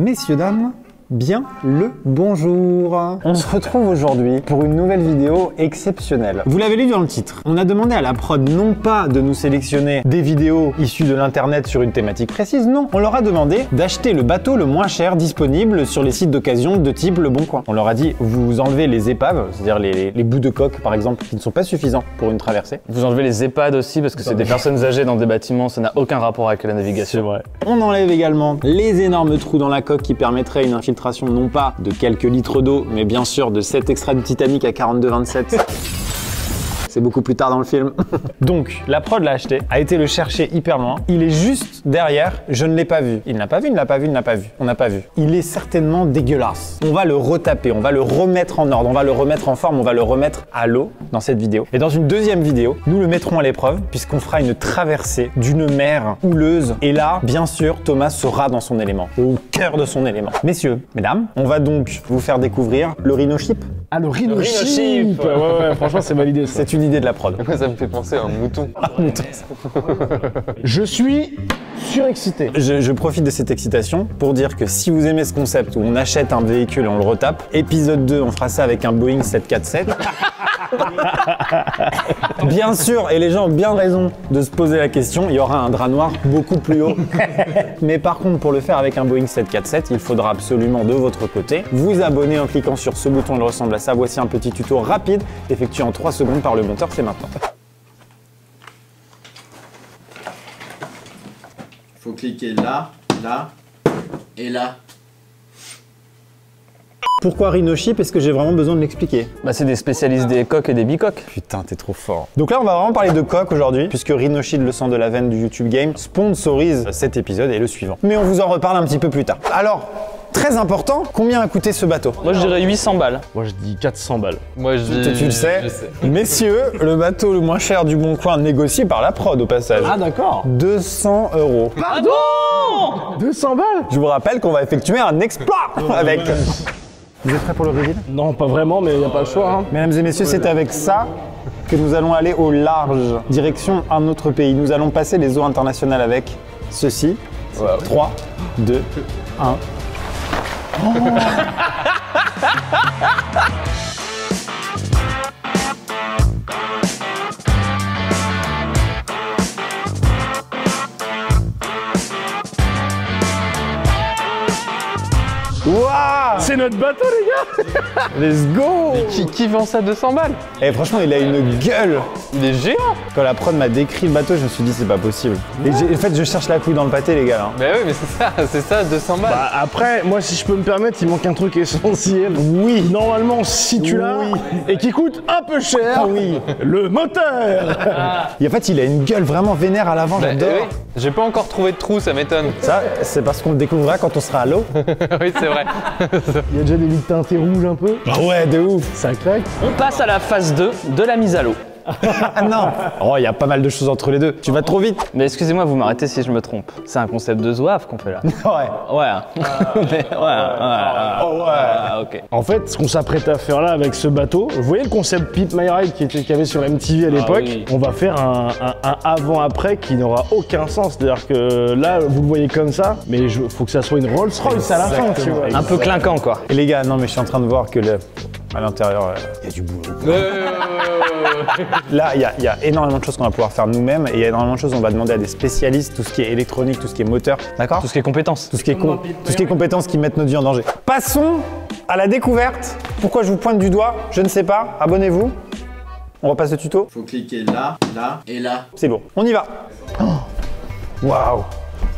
Messieurs, dames, bien le bonjour. On se retrouve aujourd'hui pour une nouvelle vidéo exceptionnelle. Vous l'avez lu dans le titre. On a demandé à la prod non pas de nous sélectionner des vidéos issues de l'internet sur une thématique précise, non. On leur a demandé d'acheter le bateau le moins cher disponible sur les sites d'occasion de type Le Bon Coin. On leur a dit vous enlevez les épaves, c'est-à-dire les, les bouts de coque par exemple, qui ne sont pas suffisants pour une traversée. Vous enlevez les EHPAD aussi parce que c'est des personnes âgées dans des bâtiments, ça n'a aucun rapport avec la navigation. vrai. On enlève également les énormes trous dans la coque qui permettraient une infiltration non pas de quelques litres d'eau, mais bien sûr de 7 extraits du Titanic à 42,27. C'est beaucoup plus tard dans le film. Donc, la prod l'a acheté, a été le chercher hyper loin. Il est juste derrière, je ne l'ai pas vu. Il n'a pas vu, il ne l'a pas vu, il n'a pas vu. On n'a pas vu. Il est certainement dégueulasse. On va le retaper, on va le remettre en ordre, on va le remettre en forme, on va le remettre à l'eau dans cette vidéo. Et dans une deuxième vidéo, nous le mettrons à l'épreuve puisqu'on fera une traversée d'une mer houleuse. Et là, bien sûr, Thomas sera dans son élément, au cœur de son élément. Messieurs, mesdames, on va donc vous faire découvrir le Rhino Ship. Ah, le Rhino, Rhino Ship. Ship. Ouais, ouais, franchement, c'est validé. C'est une idée de la prod. Moi, ça me fait penser à un mouton. Je suis surexcité. Je, je profite de cette excitation pour dire que si vous aimez ce concept où on achète un véhicule et on le retape, épisode 2, on fera ça avec un Boeing 747. bien sûr, et les gens ont bien raison de se poser la question, il y aura un drap noir beaucoup plus haut. Mais par contre, pour le faire avec un Boeing 747, il faudra absolument de votre côté vous abonner en cliquant sur ce bouton, il ressemble à ça. Voici un petit tuto rapide, effectué en 3 secondes par le c'est maintenant. Faut cliquer là, là et là. Pourquoi Rhino Ship Est-ce que j'ai vraiment besoin de l'expliquer? Bah, c'est des spécialistes des coques et des bicoques. Putain, t'es trop fort. Donc là, on va vraiment parler de coque aujourd'hui, puisque Rhinoshield, le sang de la veine du YouTube Game, sponsorise cet épisode et le suivant. Mais on vous en reparle un petit peu plus tard. Alors, très important, combien a coûté ce bateau Moi, je dirais 800 balles. Moi, je dis 400 balles. Moi, je dis. Tu, tu le sais. Je sais. Messieurs, le bateau le moins cher du Bon Coin négocié par la prod au passage. Ah, d'accord. 200 euros. 200 balles Je vous rappelle qu'on va effectuer un exploit avec. Vous êtes prêts pour le reveal Non, pas vraiment, mais il n'y a pas le choix. Hein. Mesdames et messieurs, c'est avec ça que nous allons aller au large, direction un autre pays. Nous allons passer les eaux internationales avec ceci. 3, 2, 1. Oh. Whoa! Waouh C'est notre bateau, les gars Let's go Qui, qui vend ça 200 balles Et franchement, il a une gueule Il est géant Quand la prod m'a décrit le bateau, je me suis dit c'est pas possible. Et en fait, je cherche la couille dans le pâté, les gars. hein. Mais oui, mais c'est ça, c'est ça, 200 balles. Bah, après, moi, si je peux me permettre, il manque un truc essentiel. Oui. Normalement, si tu l'as, Oui. et qui coûte un peu cher, Oui. le moteur Et en fait, il a une gueule vraiment vénère à l'avant, Bah, j'adore. oui. J'ai pas encore trouvé de trou, ça m'étonne. Ça, c'est parce qu'on le découvrira quand on sera à l'eau. oui, c'est vrai. Il y a déjà des vitres teintées rouges un peu. Ah ouais, de ouf. Ça craque. On passe à la phase 2 de la mise à l'eau. Ah non. Oh, il y a pas mal de choses entre les deux. Tu vas trop vite. Mais excusez-moi, vous m'arrêtez si je me trompe. C'est un concept de zouave qu'on fait là. Ouais. Ouais. Mais ouais, ouais, Oh ouais. ouais, ok. En fait, ce qu'on s'apprête à faire là avec ce bateau, vous voyez le concept Pip My Ride qui était qu'il y avait sur MTV à l'époque? oui. On va faire un, un- un avant-après qui n'aura aucun sens. C'est-à-dire que là, vous le voyez comme ça, mais il faut que ça soit une Rolls-Royce à la fin, tu vois. Un peu clinquant quoi. Et les gars, non, mais je suis en train de voir que le... à l'intérieur, euh, il y a du boulot. Là, il y, a- il y a énormément de choses qu'on va pouvoir faire nous-mêmes et il y a énormément de choses qu'on va demander à des spécialistes, tout ce qui est électronique, tout ce qui est moteur. D'accord Tout ce qui est compétences. tout ce qui est, com- tout ce qui est compétences qui mettent notre vie en danger. Passons à la découverte. Pourquoi je vous pointe du doigt Je ne sais pas. Abonnez-vous. On repasse le tuto. Faut cliquer là, là et là. C'est bon. On y va. Oh. Waouh.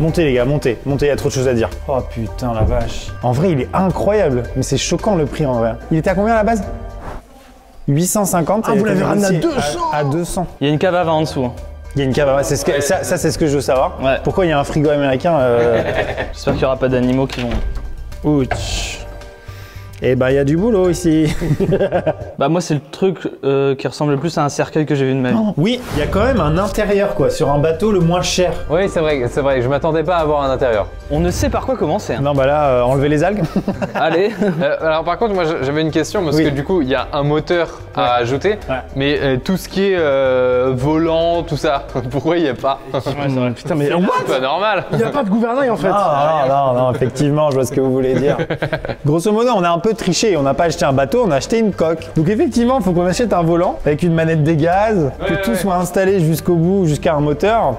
Montez les gars, montez. Montez, il y a trop de choses à dire. Oh putain la vache. En vrai, il est incroyable. Mais c'est choquant le prix en vrai. Il était à combien à la base? 850. Ah, et vous l'avez ramené à négocié 200. à, à 200. Il y a une cave à vin en dessous. hein. Il y a une cave. à- ouais, c'est ce que- ça, ça, c'est ce que je veux savoir. Ouais. Pourquoi il y a un frigo américain euh, J'espère qu'il n'y aura pas d'animaux qui vont. Ouch. Eh ben, il y a du boulot ici. Bah moi c'est le truc euh, qui ressemble le plus à un cercueil que j'ai vu de ma vie. Oui, il y a quand même un intérieur quoi, sur un bateau le moins cher. Oui, c'est vrai, c'est vrai. Je m'attendais pas à avoir un intérieur. On ne sait par quoi commencer. hein. Non bah là, euh, enlever les algues. Allez. Euh, alors par contre, moi j'avais une question parce Oui. que du coup, il y a un moteur à ajouter, Ouais. mais euh, tout ce qui est euh, volant, tout ça, pourquoi il n'y a pas? Putain, mais C'est pas normal. il n'y a pas de gouvernail en fait. Non, non, non, non, effectivement, je vois ce que vous voulez dire. Grosso modo, on a un peu triché. On n'a pas acheté un bateau, on a acheté une coque. Donc effectivement, il faut qu'on achète un volant avec une manette des gaz, que tout ouais. soit installé jusqu'au bout, jusqu'à un moteur.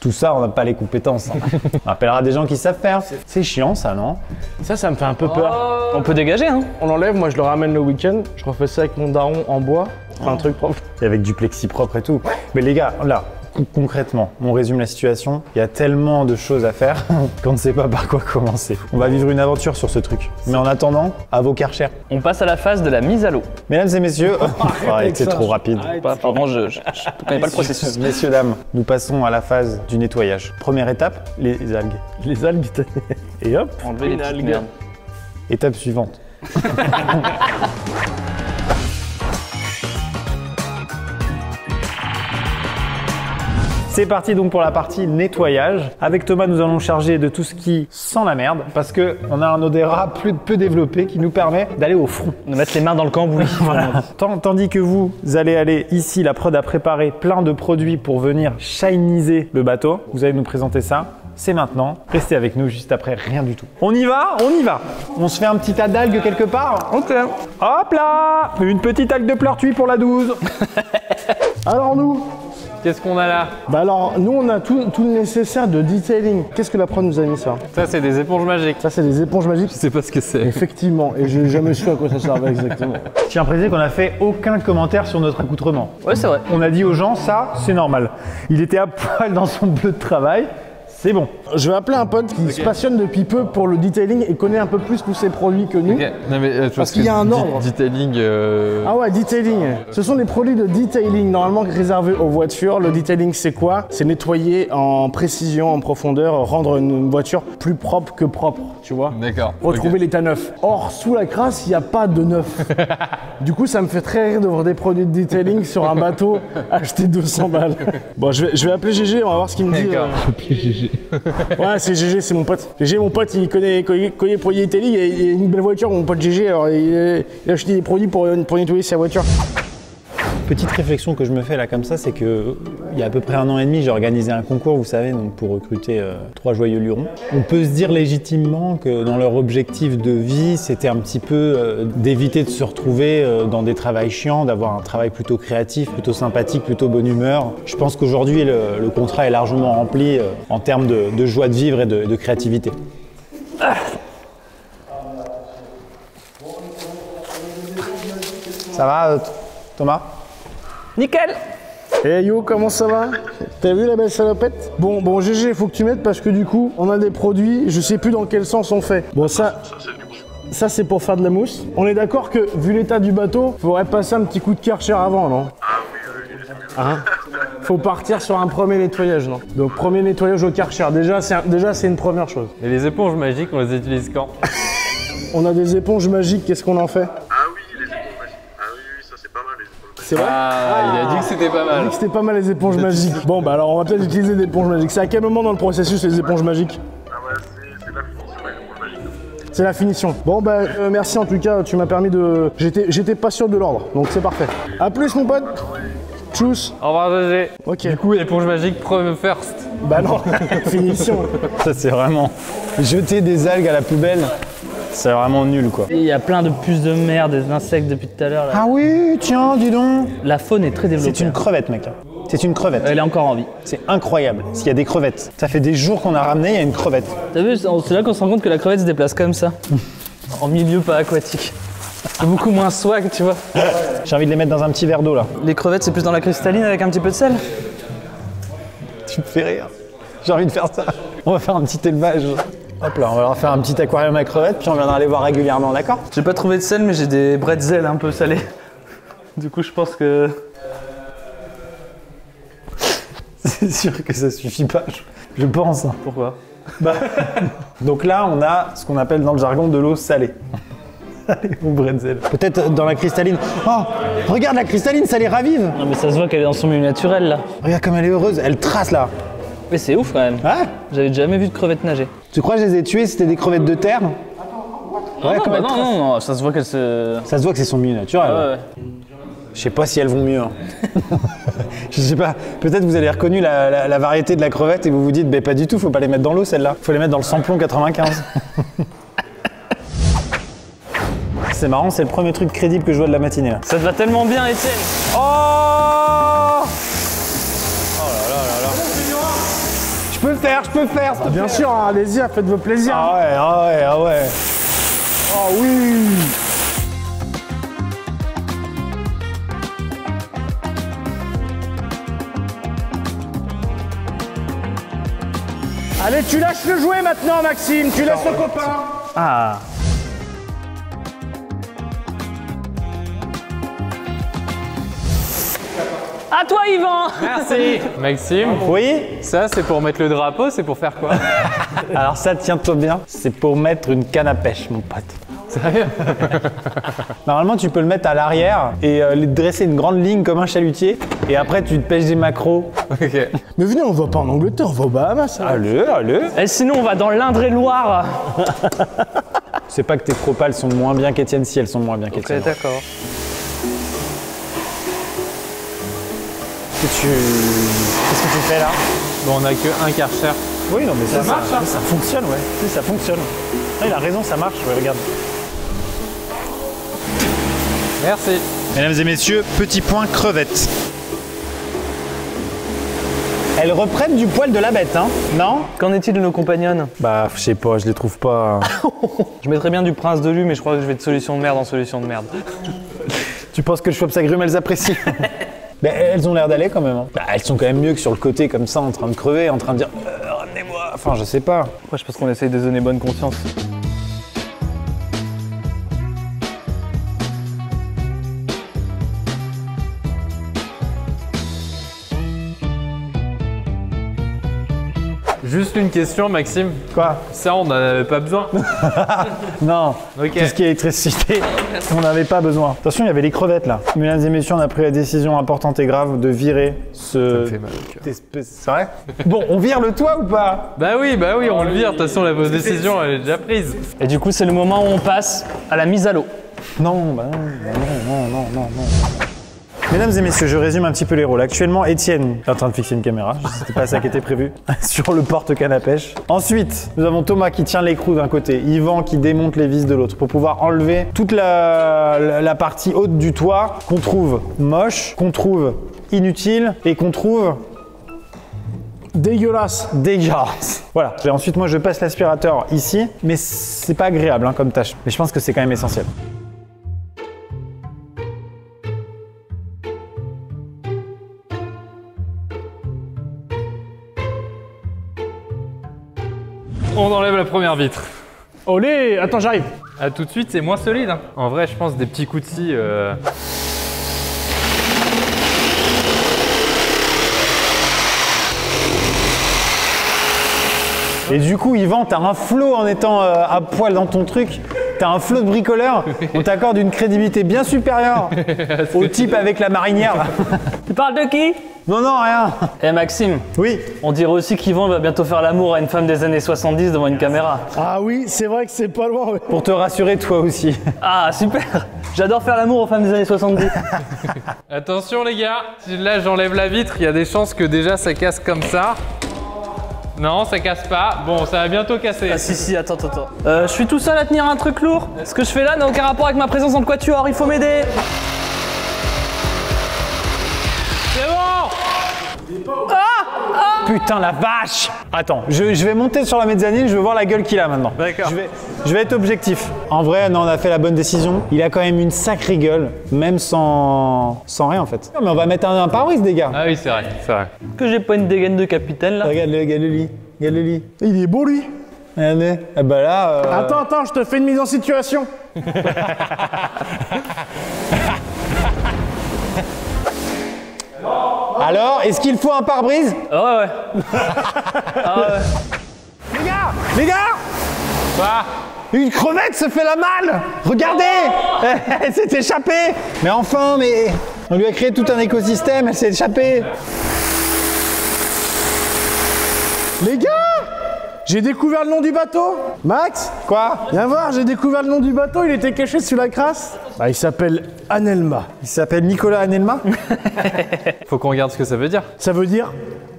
Tout ça, on n'a pas les compétences. hein. On appellera des gens qui savent faire. C'est chiant, ça, non? Ça, ça me fait un peu peur. On peut dégager hein. On l'enlève, moi je le ramène le week-end, je refais ça avec mon daron en bois, un truc propre. Et avec du plexi propre et tout. Mais les gars, là, concrètement, on résume la situation. Il y a tellement de choses à faire qu'on ne sait pas par quoi commencer. On va vivre une aventure sur ce truc. Mais en attendant, à vos karchers. On passe à la phase de la mise à l'eau. Mesdames et messieurs, c'est trop rapide. Pas- Pardon, je, je connais pas le processus. Messieurs, dames, nous passons à la phase du nettoyage. Première étape, les algues. Les algues, et hop, Enlever les une petites algue. merdes. Étape suivante. C'est parti donc pour la partie nettoyage. Avec Thomas, nous allons charger de tout ce qui sent la merde parce que on a un odorat plus peu développé qui nous permet d'aller au front. De mettre les mains dans le cambouis. Tant- Tandis que vous allez aller ici, la prod a préparé plein de produits pour venir shiniser le bateau. Vous allez nous présenter ça. C'est maintenant. Restez avec nous juste après, rien du tout. On y va On y va. On se fait un petit tas d'algues quelque part ok. Hop là Une petite algue de pleurtuis pour la 12. Alors nous Qu'est-ce qu'on a là Bah alors, nous on a tout, tout le nécessaire de detailing. Qu'est-ce que la prod nous a mis ça Ça, c'est des éponges magiques. Ça c'est des éponges magiques Je sais pas ce que c'est. Effectivement, et j'ai jamais su à quoi ça servait exactement. Je tiens à préciser qu'on n'a fait aucun commentaire sur notre accoutrement. Ouais, c'est vrai. On a dit aux gens, ça, c'est normal. Il était à poil dans son bleu de travail. C'est bon. Je vais appeler un pote qui se passionne depuis peu pour le detailing et connaît un peu plus tous ces produits que nous. Ok. Non, mais, euh, Parce qu'il y a un ordre. Detailing. euh, Ah ouais, detailing. Ce sont des produits de detailing normalement réservés aux voitures. Le detailing, c'est quoi? C'est nettoyer en précision, en profondeur, rendre une voiture plus propre que propre, tu vois? D'accord. Retrouver l'état neuf. Or, sous la crasse, il n'y a pas de neuf. du coup, ça me fait très rire de voir des produits de detailing sur un bateau acheté 200 balles. Bon, je vais, je vais appeler GG, on va voir ce qu'il me dit. D'accord. euh. Ouais, c'est GG, c'est mon pote. GG, mon pote, il connaît, connaît, detailing et il a une belle voiture, mon pote GG, alors il a acheté des produits pour, pour nettoyer sa voiture. Petite réflexion que je me fais là comme ça, c'est que il y a à peu près un an et demi, j'ai organisé un concours, vous savez, donc pour recruter euh, trois joyeux lurons. On peut se dire légitimement que dans leur objectif de vie, c'était un petit peu euh, d'éviter de se retrouver euh, dans des travails chiants, d'avoir un travail plutôt créatif, plutôt sympathique, plutôt bonne humeur. Je pense qu'aujourd'hui, le, contrat est largement rempli en termes de, joie de vivre et de, créativité. Ça va, Thomas? Nickel. Eh yo, comment ça va? T'as vu la belle salopette? Bon, bon, GG, faut que tu mettes parce que du coup, on a des produits, je sais plus dans quel sens on fait. Bon, ça. Ça, c'est pour faire de la mousse. On est d'accord que, vu l'état du bateau, faudrait passer un petit coup de karcher avant, non? Hein? Faut partir sur un premier nettoyage, non? Donc, premier nettoyage au karcher. Déjà, c'est un- déjà, c'est une première chose. Et les éponges magiques, on les utilise quand? On a des éponges magiques, qu'est-ce qu'on en fait Ah oui, les éponges magiques. Ah oui, oui, ça c'est pas mal les éponges magiques. C'est vrai Ah, il a dit que c'était pas On a dit mal. que c'était pas mal les éponges magiques. Bon, bah alors, on va peut-être utiliser des éponges magiques. C'est à quel moment dans le processus les éponges magiques Ah ouais, c'est la finition, les éponges magiques. C'est la finition. Bon bah euh, merci en tout cas, tu m'as permis de. J'étais j'étais pas sûr de l'ordre, donc c'est parfait. A plus mon pote. Tchuss. Au revoir, GG. Ok. Du coup, éponge magique, premier first. Bah non, finition. Ça, c'est vraiment jeter des algues à la poubelle. C'est vraiment nul, quoi. Il y a plein de puces de merde, des insectes depuis tout à l'heure. là. Ah oui, tiens, dis donc. La faune est très développée. C'est une crevette, mec. C'est une crevette. Elle est encore en vie. C'est incroyable. S'il y a des crevettes. Ça fait des jours qu'on a ramené, il y a une crevette. T'as vu, c'est c'est là qu'on se rend compte que la crevette se déplace comme ça. en milieu pas aquatique. C'est beaucoup moins swag, tu vois. J'ai envie de les mettre dans un petit verre d'eau, là. Les crevettes, c'est plus dans la cristalline avec un petit peu de sel. Tu me fais rire. J'ai envie de faire ça. On va faire un petit élevage. Hop là, on va leur faire un petit aquarium à crevettes, puis on viendra les voir régulièrement, d'accord J'ai pas trouvé de sel, mais j'ai des bretzels un peu salés. Du coup, je pense que. C'est sûr que ça suffit pas, je, pense. Pourquoi Donc là, on a ce qu'on appelle dans le jargon de l'eau salée. Allez, mon bretzel. Peut-être dans la cristalline. Oh, regarde la cristalline, ça les ravive. Non mais ça se voit qu'elle est dans son milieu naturel là. Regarde comme elle est heureuse, elle trace là. Mais c'est ouf quand même. Hein J'avais jamais vu de crevettes nager. Tu crois que je les ai tuées C'était des crevettes de terre Ouais, non, bah non, non, non, ça se voit qu'elle se. Ça se voit que c'est son milieu naturel. Ouais, ouais. Je sais pas si elles vont mieux. hein. je sais pas. Peut-être vous avez reconnu la, la- la variété de la crevette et vous vous dites, bah pas du tout, faut pas les mettre dans l'eau celle-là. Faut les mettre dans le samplon 95. c'est marrant, c'est le premier truc crédible que je vois de la matinée. là. Ça te va tellement bien, Étienne. Oh peux le faire, je peux le faire. Bien sûr, hein, allez-y, faites vos plaisirs. Ah ouais, ah ouais, ah ouais. Oh oui Allez, tu lâches le jouet maintenant, Maxime, tu laisses le copain. Ah. Toi, Yvan Merci Maxime, Oui ça c'est pour mettre le drapeau, c'est pour faire quoi Alors ça, tiens-toi bien, c'est pour mettre une canne à pêche, mon pote. Sérieux Normalement, tu peux le mettre à l'arrière et euh, dresser une grande ligne comme un chalutier. Et après, tu te pêches des macros. Ok. Mais venez, on va pas en Angleterre, on va aux Bahamas. hein. Allez, allez. Et sinon, on va dans l'Indre-et-Loire. C'est pas que tes propales sont moins bien qu'Étienne si elles sont moins bien qu'Étienne. d'accord. Tu... Qu'est-ce que tu fais là Bon, on a que un Karcher. Oui, non, mais ça, marche. Ça, ça fonctionne, ouais. Oui, ça fonctionne. Ah, il a raison, ça marche. Ouais, regarde. Merci. Mesdames et messieurs, petit point crevette. Elles reprennent du poil de la bête, hein Non Qu'en est-il de nos compagnonnes? Bah, je sais pas, je les trouve pas. Je mettrais bien du prince de Lu, mais je crois que je vais de solution de merde en solution de merde. tu penses que le Schweppes agrumes, elles apprécient? Elles ont l'air d'aller quand même. hein. Bah, elles sont quand même mieux que sur le côté, comme ça, en train de crever, en train de dire Euh, Ramenez-moi Enfin, je sais pas. Moi, je pense qu'on essaye de donner bonne conscience. Juste une question, Maxime. Quoi Ça, on n'en avait pas besoin. Non, Ok. tout ce qui est électricité, on n'avait pas besoin. Attention, il y avait les crevettes là. Mesdames et messieurs, on a pris la décision importante et grave de virer ce. fait mal au cœur. espèce- C'est vrai Bon, on vire le toit ou pas Bah oui, bah oui, on le vire. De toute façon, la bonne décision, elle est déjà prise. Et du coup, c'est le moment où on passe à la mise à l'eau. Non, bah non, non, non, non, non, non. Mesdames et messieurs, je résume un petit peu les rôles. Actuellement, Étienne est en train de fixer une caméra, c'était pas ça qui était prévu, sur le porte-canne à pêche. Ensuite, nous avons Thomas qui tient l'écrou d'un côté, Yvan qui démonte les vis de l'autre pour pouvoir enlever toute la, la- la partie haute du toit qu'on trouve moche, qu'on trouve inutile et qu'on trouve Dégueulasse. dégueulasse. Voilà. Et ensuite, moi, je passe l'aspirateur ici, mais c'est pas agréable hein, comme tâche. Mais je pense que c'est quand même essentiel. On enlève la première vitre. Olé, attends, j'arrive. Ah, tout de suite, c'est moins solide. hein. En vrai, je pense des petits coups de scie. euh, Et du coup, Yvan, t'as un flot en étant euh, à poil dans ton truc. T'as un flot de bricoleur. On t'accorde une crédibilité bien supérieure au type avec la marinière. là. Tu parles de qui? Non, non, rien. Eh Maxime, Oui. on dirait aussi qu'Yvan va bientôt faire l'amour à une femme des années 70 devant une caméra. Ah oui, c'est vrai que c'est pas loin. ouais. Pour te rassurer, toi aussi. Ah, super J'adore faire l'amour aux femmes des années 70. Attention, les gars. Si Là, j'enlève la vitre. Il y a des chances que déjà ça casse comme ça. Non, ça casse pas. Bon, ça va bientôt casser. Ah si si, attends, attends. Euh, je suis tout seul à tenir un truc lourd. Ce que je fais là n'a aucun rapport avec ma présence dans le quatuor, il faut m'aider. C'est bon Putain, la vache Attends, je, je vais monter sur la mezzanine, je veux voir la gueule qu'il a maintenant. D'accord. Je vais, je vais être objectif. En vrai, non, on a fait la bonne décision. Il a quand même une sacrée gueule, même sans, sans rien en fait. Non, mais on va mettre un, un pare-brise, des gars. Ah oui, c'est vrai, c'est vrai. Que j'ai pas une dégaine de capitaine là? Regarde-le, regarde-le lit. Regarde-le lit. Il est beau, lui. Regardez. Ah bah là. euh, Attends, attends, je te fais une mise en situation. Alors, est-ce qu'il faut un pare-brise Ah ouais. Ouais. Les gars Les gars Quoi Une crevette se fait la malle Regardez Elle s'est échappée Mais enfin, mais... On lui a créé tout un écosystème, elle s'est échappée. Les gars J'ai découvert le nom du bateau Max Quoi Viens voir, j'ai découvert le nom du bateau, il était caché sous la crasse. Bah, il s'appelle Anelma. Il s'appelle Nicolas Anelma Faut qu'on regarde ce que ça veut dire. Ça veut dire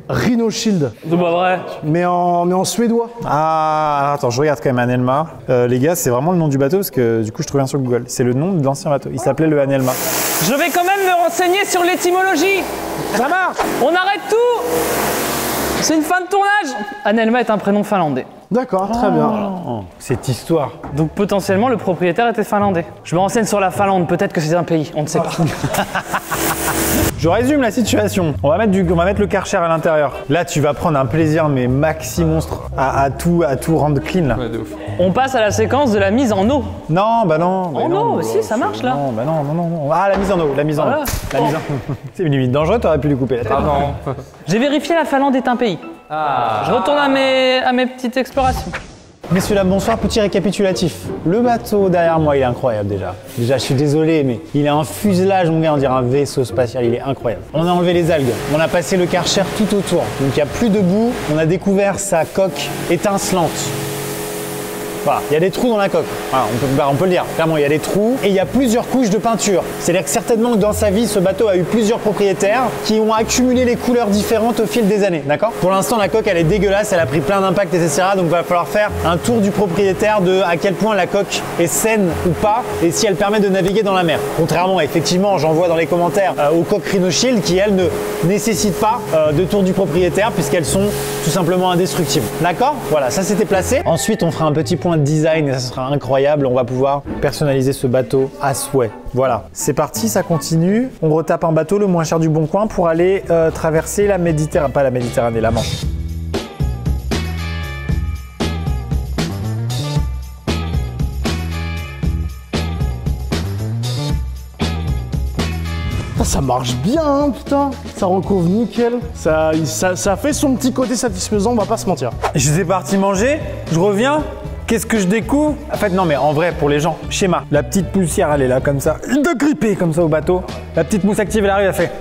Rhino Shield, C'est pas vrai. mais en, mais en suédois. Ah, attends, je regarde quand même Anelma. Euh, les gars, c'est vraiment le nom du bateau parce que du coup, je trouve bien sur Google. C'est le nom de l'ancien bateau. Il s'appelait le Anelma. Je vais quand même me renseigner sur l'étymologie. Ça marche On arrête tout C'est une fin de tournage Anelma est un prénom finlandais. D'accord, très bien. Oh, cette histoire. Donc potentiellement le propriétaire était finlandais. Je me renseigne sur la Finlande, peut-être que c'est un pays, on ne sait pas. Je résume la situation. On va mettre, du, on va mettre le Karcher à l'intérieur. Là, tu vas prendre un plaisir, mais maxi monstre, à, à tout, à tout rendre clean. Là. Ouais, de ouf. On passe à la séquence de la mise en eau. Non, bah non. bah Oh non, non, bah, si, ça marche, là. Non, bah non, non, non, non. Ah, la mise en eau, la mise en Voilà. eau. La mise en C'est limite dangereux, t'aurais pu lui couper la tête. Ah non. J'ai vérifié, la Finlande est un pays. Ah. Je retourne à mes, à mes petites explorations. Messieurs, dames, bonsoir. Petit récapitulatif. Le bateau derrière moi, il est incroyable déjà. Déjà, je suis désolé, mais il a un fuselage, mon gars, on dirait un vaisseau spatial. Il est incroyable. On a enlevé les algues. On a passé le karcher tout autour. Donc, il n'y a plus de boue. On a découvert sa coque étincelante. Il y a des trous dans la coque. Voilà, on, peut, bah, on peut le dire. Clairement, il y a des trous et il y a plusieurs couches de peinture. C'est-à-dire que certainement que dans sa vie, ce bateau a eu plusieurs propriétaires qui ont accumulé les couleurs différentes au fil des années. D'accord? Pour l'instant, la coque, elle est dégueulasse, elle a pris plein d'impacts, etc. Donc, il va falloir faire un tour du propriétaire de à quel point la coque est saine ou pas et si elle permet de naviguer dans la mer. Contrairement, effectivement, j'en vois dans les commentaires euh, aux coques Rhino Shield qui, elles, ne nécessitent pas euh, de tour du propriétaire puisqu'elles sont tout simplement indestructibles. D'accord? Voilà, ça c'était placé. Ensuite, on fera un petit point de design et ça sera incroyable. On va pouvoir personnaliser ce bateau à souhait. Voilà, c'est parti, ça continue. On retape un bateau le moins cher du bon coin pour aller euh, traverser la Méditerranée, pas la Méditerranée, la Manche. Ça marche bien, hein, putain. Ça recouvre nickel. Ça, ça, ça fait son petit côté satisfaisant, on va pas se mentir. Je suis parti manger, je reviens. Qu'est-ce que je découvre? En fait, non, mais en vrai, pour les gens, schéma. La petite poussière, elle est là, comme ça. De gripper, comme ça, au bateau. La petite mousse active, elle arrive, elle fait.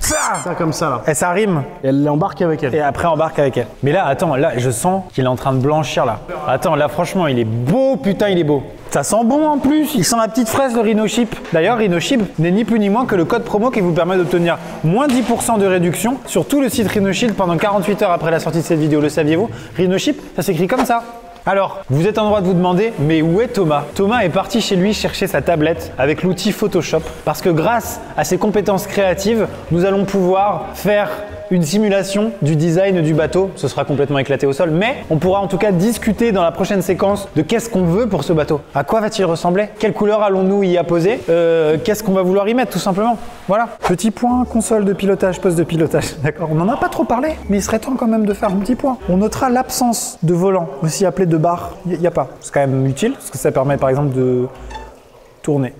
Ça Ça, comme ça, là. Et ça rime. Et elle l'embarque avec elle. Et après, embarque avec elle. Mais là, attends, là, je sens qu'il est en train de blanchir, là. Attends, là, franchement, il est beau, putain, il est beau. Ça sent bon en plus, il sent la petite fraise le Rhino Chip. D'ailleurs, Rhino Chip n'est ni plus ni moins que le code promo qui vous permet d'obtenir moins 10% de réduction sur tout le site Rhino Shield pendant 48 heures après la sortie de cette vidéo. Le saviez-vous? Rhino Chip, ça s'écrit comme ça. Alors, vous êtes en droit de vous demander, mais où est Thomas? Thomas est parti chez lui chercher sa tablette avec l'outil Photoshop. Parce que grâce à ses compétences créatives, nous allons pouvoir faire une simulation du design du bateau. Ce sera complètement éclaté au sol, mais on pourra en tout cas discuter dans la prochaine séquence de qu'est-ce qu'on veut pour ce bateau. À quoi va-t-il ressembler? Quelle couleur allons-nous y apposer? Euh, Qu'est-ce qu'on va vouloir y mettre tout simplement? Voilà. Petit point, console de pilotage, poste de pilotage. D'accord, on n'en a pas trop parlé, mais il serait temps quand même de faire un petit point. On notera l'absence de volant, aussi appelé de barre. Il n'y a pas. C'est quand même utile, parce que ça permet par exemple de tourner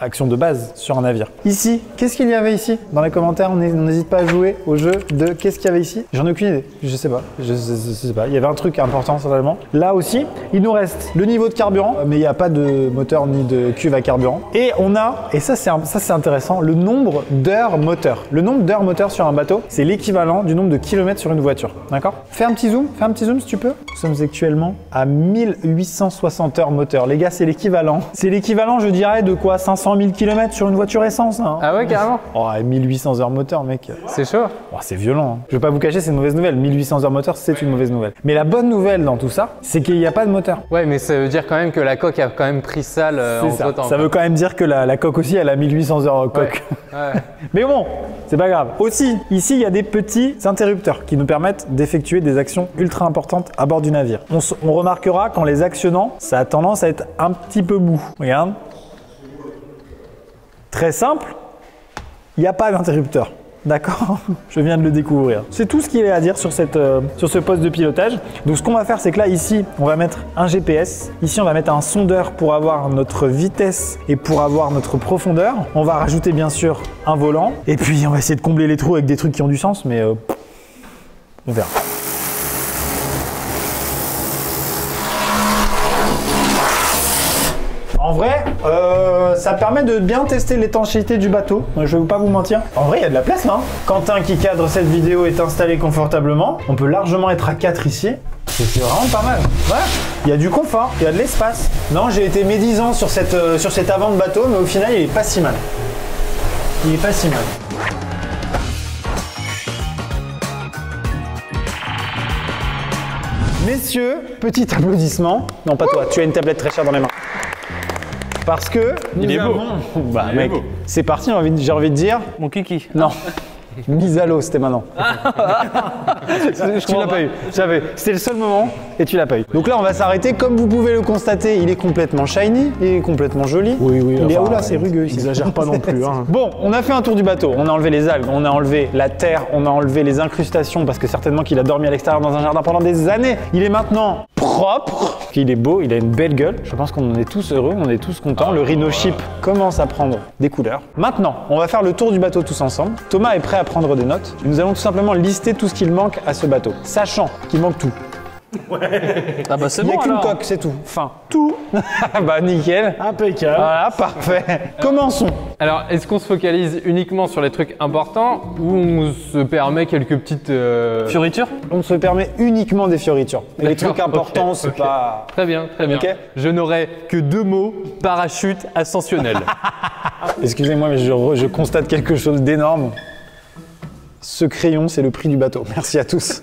action de base sur un navire. Ici, qu'est-ce qu'il y avait ici? Dans les commentaires, on n'hé- on n'hésite pas à jouer au jeu de qu'est-ce qu'il y avait ici J'en ai aucune idée, je sais pas, je, sais- pas. Il y avait un truc important certainement. Là aussi, il nous reste le niveau de carburant, mais il n'y a pas de moteur ni de cuve à carburant. Et on a, et ça c'est un- ça c'est intéressant, le nombre d'heures moteur. Le nombre d'heures moteur sur un bateau, c'est l'équivalent du nombre de kilomètres sur une voiture. D'accord? Fais un petit zoom, fais un petit zoom si tu peux. Nous sommes actuellement à 1860 heures moteur. Les gars, c'est l'équivalent. C'est l'équivalent, je dirais, de quoi? 500 000 km sur une voiture essence. hein. Ah ouais, carrément. Oh, 1800 heures moteur, mec. C'est chaud. Oh, c'est violent. hein. Je vais pas vous cacher, c'est une mauvaise nouvelle. 1800 heures moteur, c'est une mauvaise nouvelle. Mais la bonne nouvelle dans tout ça, c'est qu'il n'y a pas de moteur. Ouais, mais ça veut dire quand même que la coque a quand même pris sale euh, C'est ça. Ça veut quand même dire que la, la coque aussi, elle a 1800 heures euh, coque. Ouais. Mais bon, c'est pas grave. Aussi, ici, il y a des petits interrupteurs qui nous permettent d'effectuer des actions ultra importantes à bord du navire. On, on remarquera qu'en les actionnant, ça a tendance à être un petit peu mou. Regarde. Très simple, il n'y a pas d'interrupteur. D'accord? Je viens de le découvrir. C'est tout ce qu'il y a à dire euh, sur ce poste de pilotage. Donc ce qu'on va faire, c'est que là, ici, on va mettre un GPS. Ici, on va mettre un sondeur pour avoir notre vitesse et pour avoir notre profondeur. On va rajouter, bien sûr, un volant. Et puis, on va essayer de combler les trous avec des trucs qui ont du sens, mais euh, on verra. Ça permet de bien tester l'étanchéité du bateau. Je vais pas vous mentir. En vrai, il y a de la place là. Quentin qui cadre cette vidéo est installé confortablement. On peut largement être à 4 ici. C'est c'est vraiment pas mal. Voilà. Il y a du confort, il y a de l'espace. Non, j'ai été médisant sur, cette, euh, sur cet avant de bateau, mais au final, il est pas si mal. Il est pas si mal. Messieurs, petit applaudissement. Non, pas toi, tu as une tablette très chère dans les mains. Parce que. Il est beau. Bah, Il est mec, beau. c'est parti, j'ai envie, de- j'ai envie de dire. Mon kiki. Non. Mise à l'eau, c'était maintenant. tu l'as pas eu. Tu l'as pas eu. C'était le seul moment et tu l'as pas eu. Donc là, on va s'arrêter. Comme vous pouvez le constater, il est complètement shiny, il est complètement joli. Oui, oui. Il est enfin, où là C'est rugueux. ici. Exagère pas non plus. Hein. Bon, on a fait un tour du bateau. On a enlevé les algues, on a enlevé la terre, on a enlevé les incrustations parce que certainement qu'il a dormi à l'extérieur dans un jardin pendant des années. Il est maintenant propre. Il est beau, il a une belle gueule. Je pense qu'on en est tous heureux, on est tous contents. Le Rhino Ship commence à prendre des couleurs. Maintenant, on va faire le tour du bateau tous ensemble. Thomas est prêt à prendre des notes. Nous allons tout simplement lister tout ce qu'il manque à ce bateau, sachant qu'il manque tout. Ah bah c'est Il n'y bon a qu'une alors. coque, c'est tout. Fin. Tout. bah nickel. Impeccable. Voilà, parfait. Commençons. Alors, est-ce qu'on se focalise uniquement sur les trucs importants ou on se permet quelques petites. euh, Fioriture On se permet uniquement des fioritures. Et les D'accord, trucs importants, ok, c'est ok. pas. Très bien, très bien. Ok. Je n'aurai que deux mots parachute ascensionnel. Excusez-moi, mais je, re- je constate quelque chose d'énorme. Ce crayon, c'est le prix du bateau. Merci à tous.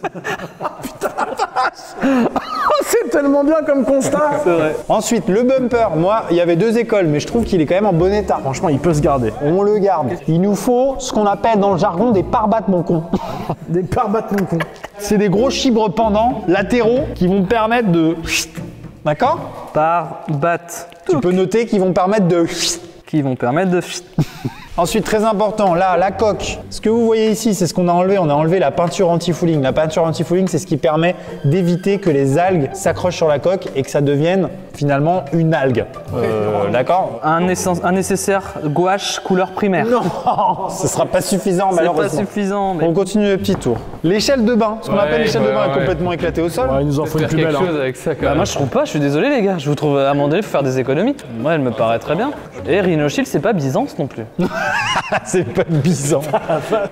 C'est tellement bien comme constat. Ensuite, le bumper. Moi, il y avait deux écoles, mais je trouve qu'il est quand même en bon état. Franchement, il peut se garder. On le garde. Il nous faut ce qu'on appelle dans le jargon des pare-battes, mon con. Des parbattes mon con. C'est des gros chibres pendants latéraux qui vont permettre de. D'accord? Par batte. Tu peux noter qu'ils vont permettre de. Qui vont permettre de. Ensuite, très important, là, la coque. Ce que vous voyez ici, c'est ce qu'on a enlevé. On a enlevé la peinture anti-fouling. La peinture anti-fouling, c'est ce qui permet d'éviter que les algues s'accrochent sur la coque et que ça devienne finalement une algue. Euh, D'accord Un, nécessaire gouache couleur primaire. Non, ce sera pas suffisant C'est pas malheureusement. suffisant, mais. On continue le petit tour. L'échelle de bain, ce qu'on Ouais, appelle l'échelle ouais, de bain ouais. est complètement éclatée au sol. Ouais, il nous en faut une plus belle. hein. chose avec ça quand Bah, même. moi je trouve pas, je suis désolé les gars, je vous trouve à un moment donné, faut faire des économies. Moi elle me paraît très bien. Et Rhino Shield c'est pas Byzance non plus. C'est pas bizarre.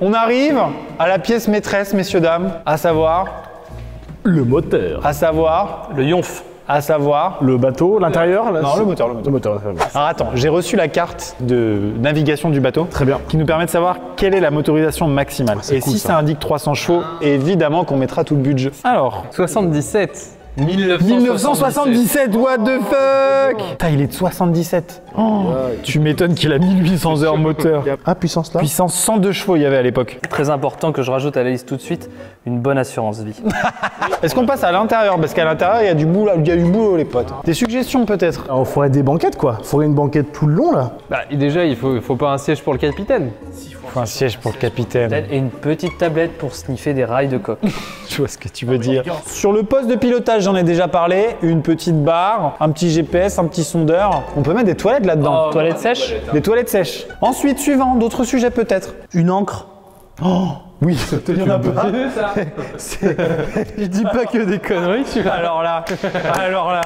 On arrive à la pièce maîtresse, messieurs, dames, à savoir, Le moteur. à savoir, Le Yonf. À savoir. Le bateau, l'intérieur là, Non, le moteur, le moteur. Le moteur, très bien. Alors attends, j'ai reçu la carte de navigation du bateau. Très bien. Qui nous permet de savoir quelle est la motorisation maximale. Et cool, si ça. ça indique 300 chevaux, évidemment qu'on mettra tout le budget. Alors, 77. 1977, what the fuck? Putain, il est de 77. Oh, tu m'étonnes qu'il a 1800 heures moteur. Ah, puissance là Puissance 102 chevaux, il y avait à l'époque. Très important que je rajoute à la liste tout de suite, une bonne assurance vie. Est-ce qu'on passe à l'intérieur? Parce qu'à l'intérieur, il y a du boulot, il y a du boulot, les potes. Des suggestions peut-être? Alors, faudrait des banquettes quoi. Faudrait une banquette tout le long là. Bah, déjà, il faut, faut pas un siège pour le capitaine. Faut un siège pour le capitaine. Et une petite tablette pour sniffer des rails de coque. Je vois ce que tu veux dire. Sur le poste de pilotage, j'en ai déjà parlé. Une petite barre, un petit GPS, un petit sondeur. On peut mettre des toilettes là-dedans. Toilette sèche Des toilettes sèches. Ensuite, suivant, d'autres sujets peut-être. Une encre Oui, il y en a pas. Je dis pas que des conneries, tu vois. Alors là, alors là.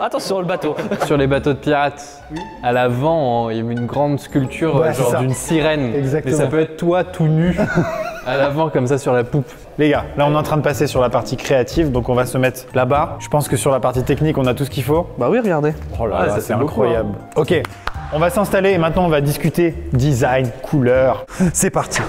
Attention sur le bateau. Sur les bateaux de pirates, à l'avant, il y a une grande sculpture, genre ça. d'une sirène. Exactement. Mais ça peut être toi tout nu, à l'avant, comme ça, sur la poupe. Les gars, là on est en train de passer sur la partie créative, donc on va se mettre là-bas. Je pense que sur la partie technique, on a tout ce qu'il faut. Bah oui regardez. Oh là Ah, là, ça, c'est beaucoup, incroyable. Ok, on va s'installer et maintenant on va discuter design, couleur. C'est parti.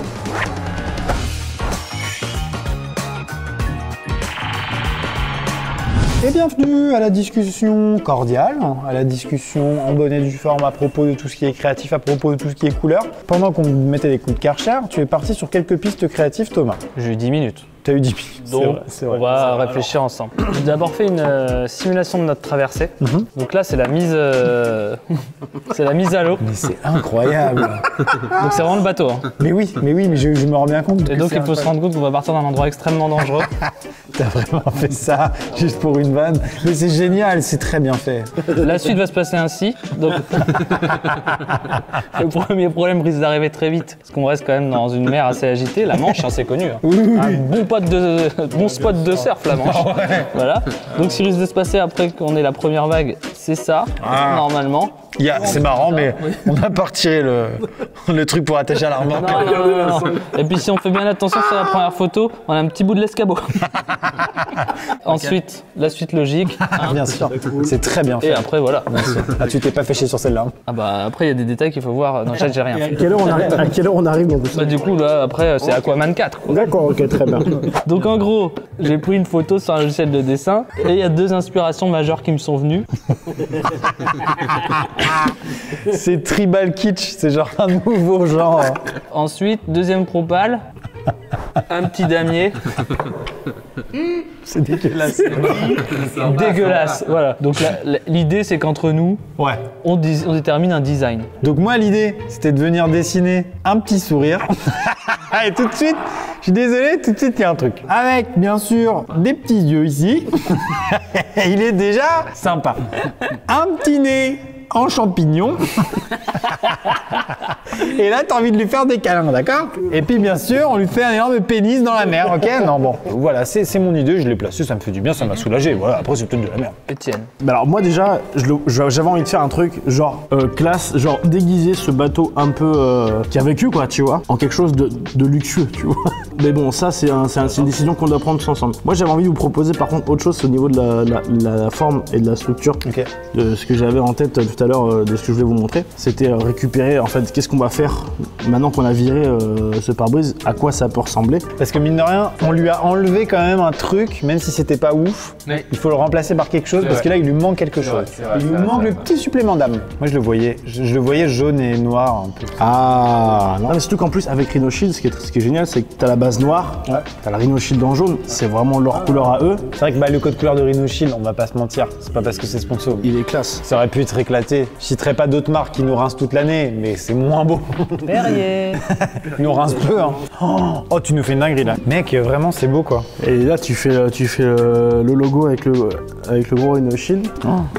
Et bienvenue à la discussion cordiale, à la discussion en bonne et forme à propos de tout ce qui est créatif, à propos de tout ce qui est couleur. Pendant qu'on mettait des coups de karcher, tu es parti sur quelques pistes créatives, Thomas. J'ai eu 10 minutes. Tu as eu 10 minutes. Donc, vrai, c'est vrai. on va réfléchir ensemble. J'ai d'abord fait une euh, simulation de notre traversée. Mhm. Donc là, c'est la mise, euh, c'est la mise à l'eau. Mais c'est incroyable. Donc c'est vraiment le bateau. hein. mais oui, mais oui, mais je, je me rends bien compte. Et donc il faut se rendre compte qu'on va partir d'un endroit extrêmement dangereux. T'as vraiment fait ça juste pour une vanne. Mais c'est génial, c'est très bien fait. La suite va se passer ainsi. Donc le premier problème risque d'arriver très vite, parce qu'on reste quand même dans une mer assez agitée. La Manche, hein, c'est connu. hein. Un bon spot de, bon spot de surf, la Manche. Voilà. Donc, ce qui risque de se passer après qu'on ait la première vague, c'est ça, Ah. normalement. C'est marrant, mais on a pas retiré le, le truc pour attacher à l'armoire. Non, non, non, non, non. Et puis, si on fait bien attention sur la première photo, on a un petit bout de l'escabeau. Ensuite, la suite logique. hein. Bien sûr, c'est très bien Et fait. après, voilà. Ah, tu t'es pas fait chier sur celle-là. hein. Ah bah après, il y a des détails qu'il faut voir. Non, j'ai j'ai rien. À quelle heure on arrive, à quelle heure on arrive dans tout ça Bah, du coup, là, après, c'est Aquaman 4. quoi. D'accord, ok, très bien. Donc en gros, j'ai pris une photo sur un logiciel de dessin et il y a deux inspirations majeures qui me sont venues. C'est tribal kitsch, c'est genre un nouveau genre. Ensuite, deuxième propale, un petit damier. C'est dégueulasse. Dégueulasse, voilà. Donc l'idée c'est qu'entre nous, Ouais. on, on détermine un design. Donc moi l'idée c'était de venir dessiner un petit sourire. Et tout de suite, je suis désolé, tout de suite il y a un truc. Avec bien sûr des petits yeux ici. il est déjà sympa. Un petit nez en champignon. Et là, t'as envie de lui faire des câlins, d'accord? Et puis, bien sûr, on lui fait un énorme pénis dans la mer, ok? Non, bon, voilà, c'est c'est mon idée, je l'ai placé, ça me fait du bien, ça m'a soulagé. Voilà, après, c'est peut-être de la merde. Étienne. Mais alors moi déjà, j'avais envie de faire un truc genre euh, classe, genre déguiser ce bateau un peu euh, qui a vécu quoi, tu vois, en quelque chose de, de luxueux, tu vois. Mais bon, ça c'est un- c'est un- c'est une décision qu'on doit prendre tous ensemble. Moi j'avais envie de vous proposer par contre autre chose au niveau de la, la- la forme et de la structure Ok. de ce que j'avais en tête euh, tout à l'heure, euh, de ce que je voulais vous montrer. C'était euh, récupérer en fait qu'est-ce qu'on va faire maintenant qu'on a viré euh, ce pare-brise, à quoi ça peut ressembler. Parce que mine de rien, on lui a enlevé quand même un truc, même si c'était pas ouf. Il faut le remplacer par quelque chose parce que là, il lui manque quelque chose. vrai, il lui manque le petit supplément d'âme. Moi, je le voyais, je, je le voyais jaune et noir un peu. Ah non mais surtout qu'en plus avec Rhino Shield, ce qui est, ce qui est génial, c'est que t'as la base noire, Ouais. t'as la Rhino Shield en jaune, c'est vraiment leur couleur à eux. C'est vrai que bah, le code couleur de Rhino Shield, on va pas se mentir, c'est pas parce que c'est sponsor. Il est classe. Ça aurait pu être éclaté. Je citerai pas d'autres marques qui nous rincent toute l'année, mais c'est moins beau. Perrier. Ils nous rincent peu, hein. Oh, oh, tu nous fais une dinguerie là. Mec, vraiment, c'est beau quoi. Et là, tu fais, euh, tu fais euh, le logo avec le, avec le gros Rhino Shield.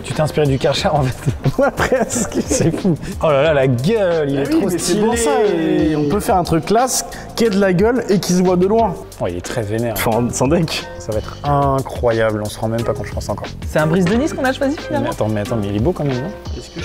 Tu t'es inspiré du Karcher en fait. Ouais, presque. C'est fou. Oh là là, la gueule, il est trop c'est stylé. pour ça. et on peut faire un truc classe qui ait de la gueule et qui se voit de loin. Oh, il est très vénère. Enfin, sans deck. Ça va être incroyable, on se rend même pas quand je pense encore. C'est un brise de Nice qu'on a choisi Mais finalement attends, mais attends, mais il est beau quand même, non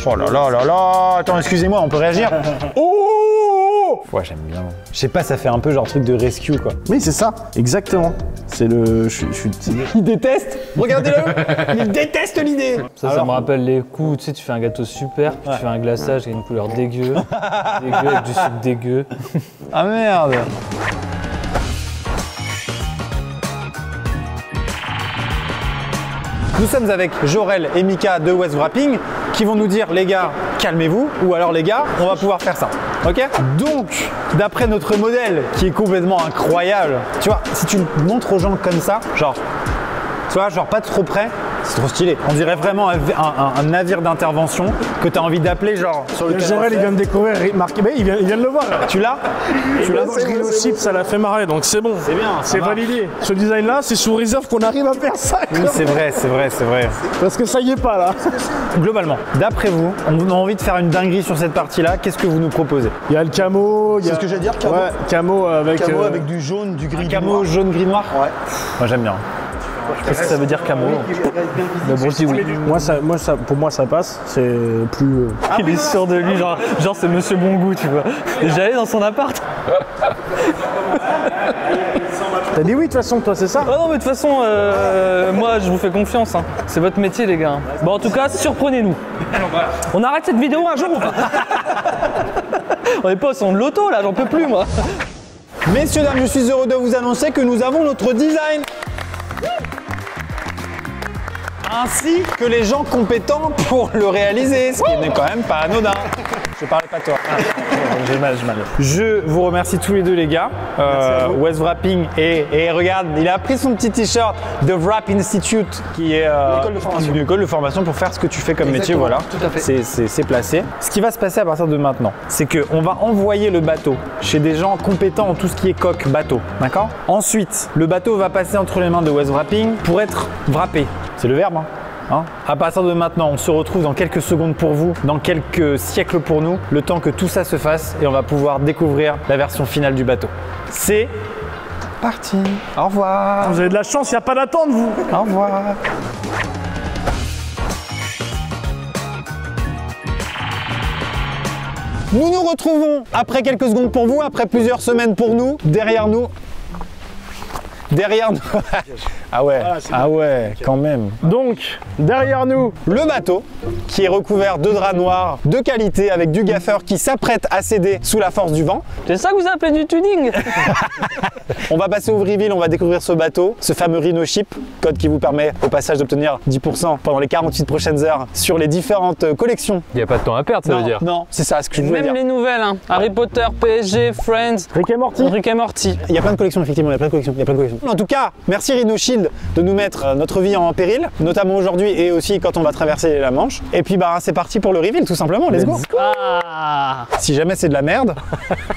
Oh là là là là Attends, excusez-moi, on peut réagir Oh Ouais, j'aime bien. Je sais pas, ça fait un peu genre truc de rescue quoi. Oui, c'est ça. Exactement. C'est le. Je suis. je suis- c'est- Il déteste Regardez-le Il déteste l'idée Ça, ça me rappelle les coups, tu sais, tu fais un gâteau super, puis tu fais un glaçage avec une couleur dégueu, dégueu avec du sucre dégueu. Ah merde Nous sommes avec Jorel et Mika de West Wrapping qui vont nous dire les gars, calmez-vous ou alors les gars, on va pouvoir faire ça. Ok? Donc, d'après notre modèle qui est complètement incroyable, tu vois, si tu montres aux gens comme ça, genre, tu vois, genre pas trop près, c'est trop stylé. On dirait vraiment un, un- un navire d'intervention que tu as envie d'appeler genre sur le Jorel, il vient de découvrir Marc. Ben, il vient, il vient de le voir. Tu l'as Tu l'as Rhino Shield, ça l'a fait marrer, donc c'est bon. C'est bien, C'est validé. Ce design-là, c'est sous réserve qu'on arrive à faire ça. Oui, c'est vrai, c'est vrai, c'est vrai. Parce que ça y est pas là. Globalement, d'après vous, on a envie de faire une dinguerie sur cette partie-là. Qu'est-ce que vous nous proposez? Il y a le camo. a- ce que j'allais dire, camo. Ouais, camo avec. Camo euh, avec du jaune, du gris, Camo, noir. jaune, gris, noir? Ouais. Moi j'aime bien. Qu'est-ce que ça veut dire camo Mais bon, je dis oui. Moi, ça, moi ça, pour moi, ça passe. C'est plus. euh, Il est sûr de lui, genre, genre c'est Monsieur Bon Goût, tu vois. Et J'allais dans son appart. T'as dit oui de toute façon, toi, c'est ça Oh non, mais de toute façon, euh, moi je vous fais confiance. hein. C'est votre métier, les gars. Bon, en tout cas, surprenez-nous. On arrête cette vidéo un jour ou pas On est pas au son de l'auto là, j'en peux plus moi. Messieurs, dames, je suis heureux de vous annoncer que nous avons notre design. Ainsi que les gens compétents pour le réaliser, ce qui n'est quand même pas anodin. Je parlais pas de toi. J'ai mal, j'ai mal. Je vous remercie tous les deux les gars. Euh, West Wrapping et, et regarde, il a pris son petit t-shirt de Wrap Institute qui est euh, L'école de formation. une école de formation pour faire ce que tu fais comme métier. Voilà, tout à fait. C'est- C'est c'est placé. Ce qui va se passer à partir de maintenant, c'est qu'on va envoyer le bateau chez des gens compétents en tout ce qui est coque bateau. D'accord? Ensuite, le bateau va passer entre les mains de West Wrapping pour être wrappé. C'est le verbe, hein Hein à partir de maintenant, on se retrouve dans quelques secondes pour vous, dans quelques siècles pour nous, le temps que tout ça se fasse et on va pouvoir découvrir la version finale du bateau. C'est parti. Au revoir. Vous avez de la chance, il n'y a pas d'attente, vous. Au revoir. Nous nous retrouvons après quelques secondes pour vous, après plusieurs semaines pour nous, derrière nous. Derrière nous. ah ouais, ah ouais, quand même. Donc, derrière nous, Le bateau, qui est recouvert de draps noirs de qualité avec du gaffeur qui s'apprête à céder sous la force du vent. C'est ça que vous appelez du tuning On va passer au Vriville, on va découvrir ce bateau, ce fameux Rhino Ship, code qui vous permet au passage d'obtenir 10% pendant les 48 prochaines heures sur les différentes collections. Il n'y a pas de temps à perdre, ça non, veut dire. non, c'est ça ce que je voulais Même dire. les nouvelles, hein. Harry Potter, PSG, Friends, Rick et Morty. Rick et Morty. Il y a plein de collections, effectivement, il y a plein de collections, il y a plein de collections. En tout cas, merci Rhino De nous mettre euh, notre vie en péril, notamment aujourd'hui et aussi quand on va traverser la Manche. Et puis bah c'est parti pour le reveal tout simplement, let's go. Ah Si jamais c'est de la merde,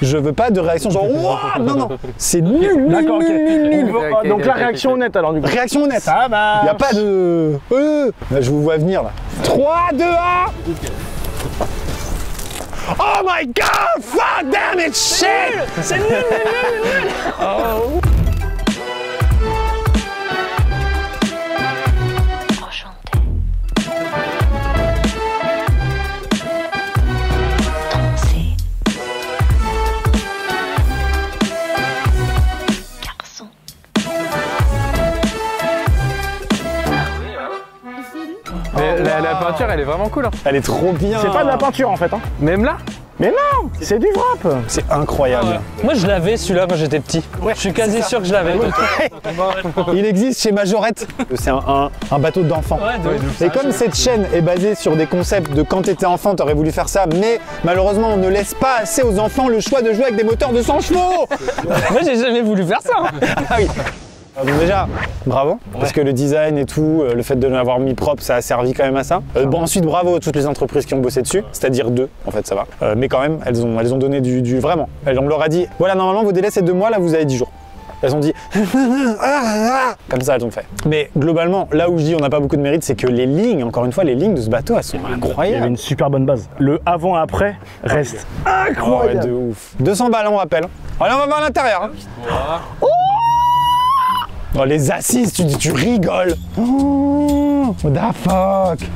je veux pas de réaction genre Ouah non non, c'est nul, nul, D'accord, ok. nul, ah, Donc la réaction honnête alors du coup. Réaction honnête. Ça va. Il n'y a pas de. Euh, là, je vous vois venir là. 3, 2, 1 Oh my god! Fuck damn it! Shit! C'est nul, nul, nul, nul Enchanté. La, la peinture, elle est vraiment cool. hein. Elle est trop bien! C'est pas de la peinture en fait. Hein. Même là Mais non, c'est du wrap. C'est incroyable. Moi je l'avais celui-là quand j'étais petit. je suis quasi sûr que je l'avais. Il existe chez Majorette. C'est un, un- un bateau d'enfant. Ouais, de ouf. Et comme cette chaîne est basée sur des concepts de quand t'étais enfant, t'aurais voulu faire ça, mais malheureusement on ne laisse pas assez aux enfants le choix de jouer avec des moteurs de 100 chevaux Moi j'ai jamais voulu faire ça. hein. Ah oui. Donc déjà, bravo, parce que le design et tout, euh, le fait de l'avoir mis propre, ça a servi quand même à ça. Euh, bon, ensuite, bravo à toutes les entreprises qui ont bossé dessus, c'est-à-dire deux, en fait, ça va. Euh, mais quand même, elles ont, elles ont donné du, du- Vraiment. Elles, on leur a dit, voilà, normalement, vos délais, c'est deux mois, là, vous avez dix jours. Elles ont dit, comme ça, elles ont fait. Mais globalement, là où je dis on n'a pas beaucoup de mérite, c'est que les lignes, encore une fois, les lignes de ce bateau, elles sont Il y avait incroyables. une super bonne base. Le avant-après reste Ah ouais, incroyable. de ouf. 200 balles, on rappelle. Allez, on va voir à l'intérieur. hein. Oh, les assises, tu, tu rigoles. Oh, what the fuck?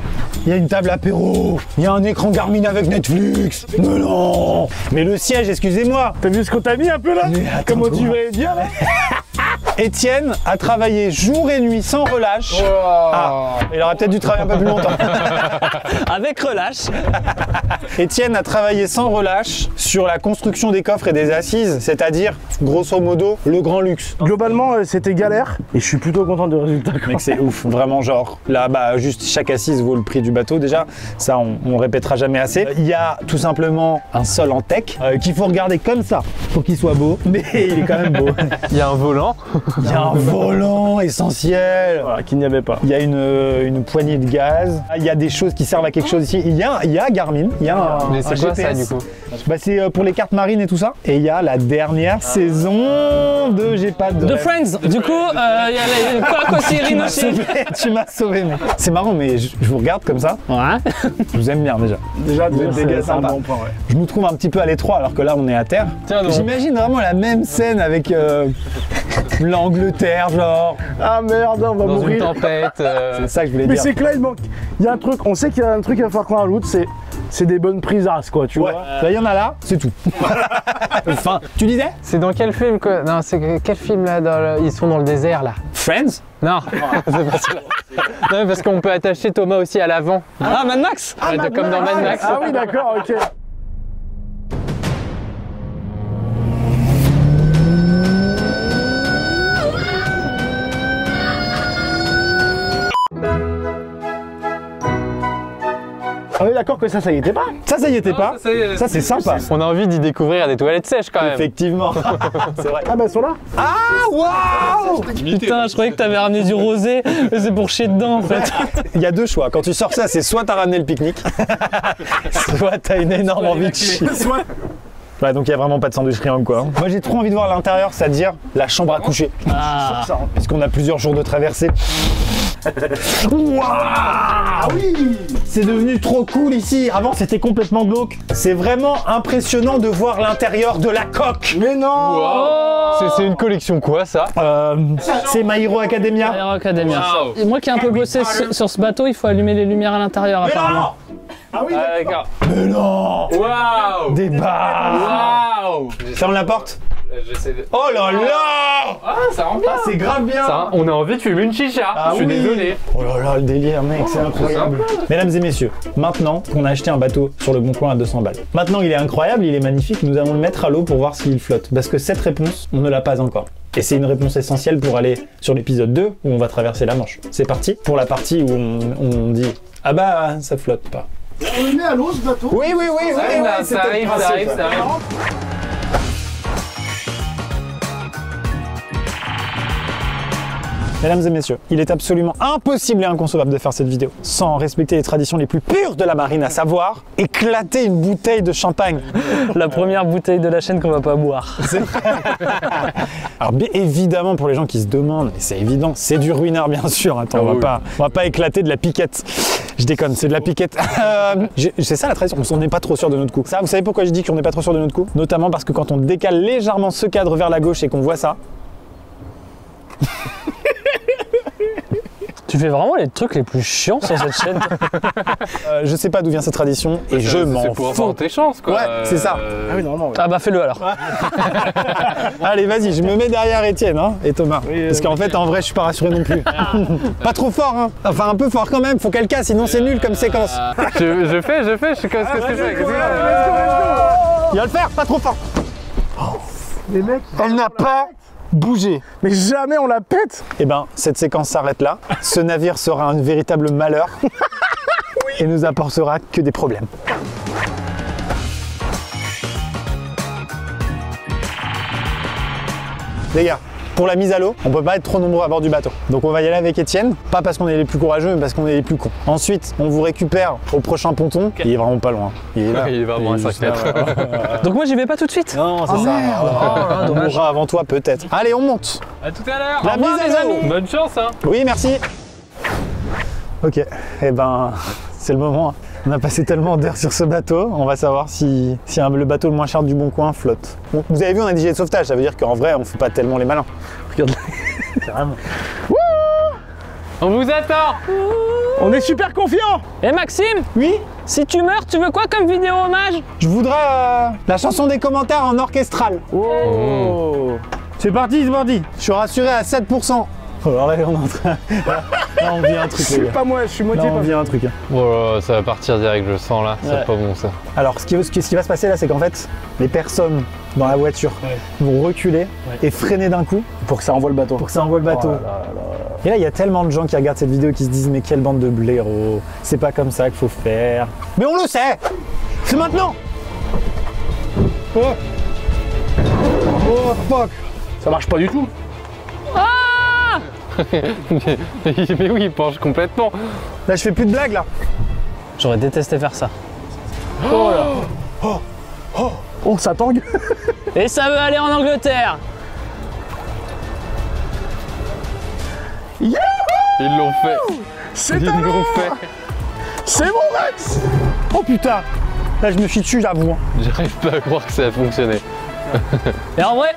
Il y a une table apéro. Il y a un écran Garmin avec Netflix. Mais non. Mais le siège, excusez-moi. T'as vu ce qu'on t'a mis un peu là? Comment tu vas dire là? Étienne a travaillé jour et nuit sans relâche. Ah, il aurait peut-être dû travailler un peu plus longtemps. Avec relâche. Étienne a travaillé sans relâche sur la construction des coffres et des assises, c'est-à-dire, grosso modo, le grand luxe. Globalement, euh, c'était galère et je suis plutôt content du résultat. Mec, c'est ouf, vraiment, genre, là, bah, juste chaque assise vaut le prix du bateau déjà, ça, on, on répétera jamais assez. Il y a tout simplement un sol en tech euh, qu'il faut regarder comme ça pour qu'il soit beau, mais il est quand même beau. Il y a un volant. Il y a un volant essentiel. Voilà, qu'il n'y avait pas. Il y a une, euh, une poignée de gaz. Il y a des choses qui servent à quelque chose ici. Il y a, il y a Garmin. Il y a un, Mais c'est quoi ça GPS. du coup bah, C'est euh, pour les cartes marines et tout ça. Et il y a la dernière saison de J'ai pas de. De rêve. Friends. Du coup, euh, il y a les quoi aussi Tu m'as sauvé, tu m'as sauvé, mec. C'est marrant, mais je, je vous regarde comme ça. Ouais. Je vous aime bien déjà. Déjà, Vous êtes des gars sympas. bon point. Ouais. Je me trouve un petit peu à l'étroit alors que là on est à terre. J'imagine vraiment la même scène avec euh, l'Angleterre, genre. Ah merde, on va Dans une mourir. tempête. euh, C'est ça que je voulais Mais dire. c'est que là, il manque. Il y a un truc, on sait qu'il y a un truc à faire qu'on rajoute, c'est c'est des bonnes prises as, quoi, tu Ouais, vois. là il y en a là, c'est tout. enfin, tu disais? C'est dans quel film quoi Non, c'est que- quel film là dans le- Ils sont dans le désert là? Friends? Non, c'est pas celui-là. Non, mais parce qu'on peut attacher Thomas aussi à l'avant. Ah, Mad Max? Ouais, de- comme dans Mad Max. Ah oui, d'accord, ok. On est d'accord que ça, ça y était pas Ça, ça y était pas. ça c'est sympa. On a envie d'y découvrir des toilettes sèches quand même. Effectivement. c'est vrai. Ah bah, elles sont là Ah, waouh Putain, je croyais que t'avais ramené du rosé, mais c'est pour chier dedans en fait. Il y a deux choix. Quand tu sors ça, c'est soit t'as ramené le pique-nique, soit t'as une énorme envie de chier. Ouais, donc il y a vraiment pas de sandwich triangle quoi. Moi j'ai trop envie de voir l'intérieur, c'est-à-dire la chambre à coucher. Ah. Parce qu'on a plusieurs jours de traversée. Waouh Ah oui C'est devenu trop cool ici. Avant, c'était complètement glauque. C'est vraiment impressionnant de voir l'intérieur de la coque. Mais non C'est- C'est une collection quoi ça Euh, c'est My Hero Academia. Aero Academia. Et moi qui ai un peu bossé sur, sur ce bateau, il faut allumer les lumières à l'intérieur apparemment. Ah oui Ah d'accord. Mais non Waouh Des barres Waouh Ferme la porte. J'essaie de... Oh là là Ah ça rend bien Ah, c'est grave bien Ça, On a envie de fumer une chicha, Ah je suis oui. désolé. Oh là là, le délire, mec, c'est incroyable. Mesdames et messieurs, maintenant qu'on a acheté un bateau sur le bon coin à 200 balles, maintenant il est incroyable, il est magnifique, nous allons le mettre à l'eau pour voir s'il flotte. Parce que cette réponse, on ne l'a pas encore. Et c'est une réponse essentielle pour aller sur l'épisode 2 où on va traverser la Manche. C'est parti pour la partie où on, on dit Ah bah, ça flotte pas. On le met à l'eau ce bateau Oui, oui, oui, oui, c'était ça le arrive, ça principe. arrive, ça arrive. Mesdames et messieurs, il est absolument impossible et inconcevable de faire cette vidéo sans respecter les traditions les plus pures de la marine, à savoir éclater une bouteille de champagne. La première bouteille de la chaîne qu'on va pas boire. Alors bien évidemment pour les gens qui se demandent, c'est évident, c'est du ruineur bien sûr. Attends, on va oui. pas, on va pas éclater de la piquette. Je déconne, c'est de la piquette. Euh, c'est ça la tradition. On n'est pas trop sûr de notre coup. Ça, vous savez pourquoi je dis qu'on n'est pas trop sûr de notre coup? Notamment parce que quand on décale légèrement ce cadre vers la gauche et qu'on voit ça, Tu fais vraiment les trucs les plus chiants sur cette chaîne. euh, je sais pas d'où vient cette tradition et je C'est m'en pour fous. avoir tes chances quoi. Ouais, c'est ça. Euh, Ah oui, normalement, oui. Ah bah fais-le alors. Allez, vas-y, je me mets derrière Étienne hein, et Thomas. Oui, Parce euh, qu'en fait, en vrai, je suis pas rassuré non plus. pas trop fort, hein. Enfin, un peu fort quand même. Faut qu'elle casse, sinon c'est nul comme séquence. je, je fais, je fais, je sais je fais. qu'est-ce que je fais Il va le faire, pas trop fort. Les mecs, Elle n'a pas bougé. mais jamais on la pète Eh ben, cette séquence s'arrête là. Ce navire sera un véritable malheur. Et nous apportera que des problèmes. Les gars, pour la mise à l'eau, on peut pas être trop nombreux à bord du bateau. Donc on va y aller avec Étienne, pas parce qu'on est les plus courageux, mais parce qu'on est les plus cons. Ensuite, on vous récupère au prochain ponton. Il est vraiment pas loin. Il est là. Il est vraiment à juste 5 mètres. là, voilà. Donc moi j'y vais pas tout de suite. Non, c'est ça. on mourra avant toi peut-être. Allez, on monte. À tout à l'heure. La mise à l'eau. Bonne chance hein. Oui, merci. Ok, eh ben, c'est le moment. On a passé tellement d'heures sur ce bateau, on va savoir si, si un- le bateau le moins cher du Bon Coin flotte. Bon, vous avez vu, on a des gilets de sauvetage, ça veut dire qu'en vrai, on fait pas tellement les malins. Regarde. On vous attend. On est super confiants Eh Maxime, Oui si tu meurs, tu veux quoi comme vidéo hommage Je voudrais euh, la chanson des commentaires en orchestral. Oh C'est parti, c'est parti. Je suis rassuré à 7%. Oh, alors là, on est en train... Là, on vit un truc, C'est gars. pas moi, je suis Là, moitié on vit un truc. hein. Oh là, ça va partir direct, je le sens là. Ouais. C'est pas bon ça. Alors, ce qui, ce qui- ce qui va se passer là, c'est qu'en fait, les personnes dans la voiture vont reculer et freiner d'un coup Pour que ça envoie le bateau. pour que ça envoie le bateau. Et là, il y a tellement de gens qui regardent cette vidéo qui se disent Mais quelle bande de blaireaux, c'est pas comme ça qu'il faut faire. Mais on le sait C'est maintenant Oh Oh fuck Ça marche pas du tout. Mais oui, il penche complètement. Là, je fais plus de blagues là J'aurais détesté faire ça. Oh, ça tangue Et ça veut aller en Angleterre Ils l'ont fait. C'est Ils l'ont fait. C'est mon Rex Oh putain Là, je me suis dessus, j'avoue. hein. J'arrive pas à croire que ça a fonctionné. Et en vrai,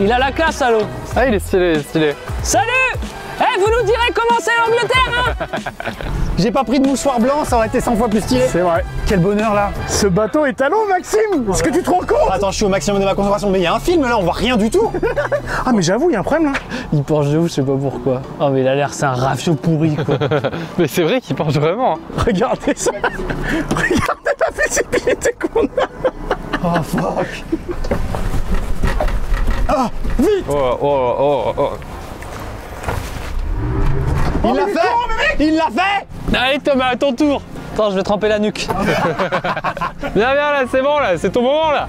il a la classe à l'eau. Ah, il est stylé, il est stylé. Salut vous nous direz comment c'est l'Angleterre, hein J'ai pas pris de mouchoir blanc, ça aurait été 100 fois plus stylé. C'est vrai. Quel bonheur là Ce bateau est à l'eau, Maxime Est-ce que tu te rends compte? Attends, je suis au maximum de ma concentration, mais il y a un film là, on voit rien du tout Ah, mais j'avoue, il y a un problème là. Il penche de ouf, je sais pas pourquoi. Oh mais il a l'air, c'est un rafio pourri quoi. Mais c'est vrai qu'il penche vraiment. hein. Regardez ça Regardez la visibilité qu'on a Oh fuck Oh, oh, oh, oh. Il l'a fait. Il l'a fait. Allez Thomas, à ton tour. Attends, je vais tremper la nuque. Viens, viens là, c'est bon là, c'est ton moment là.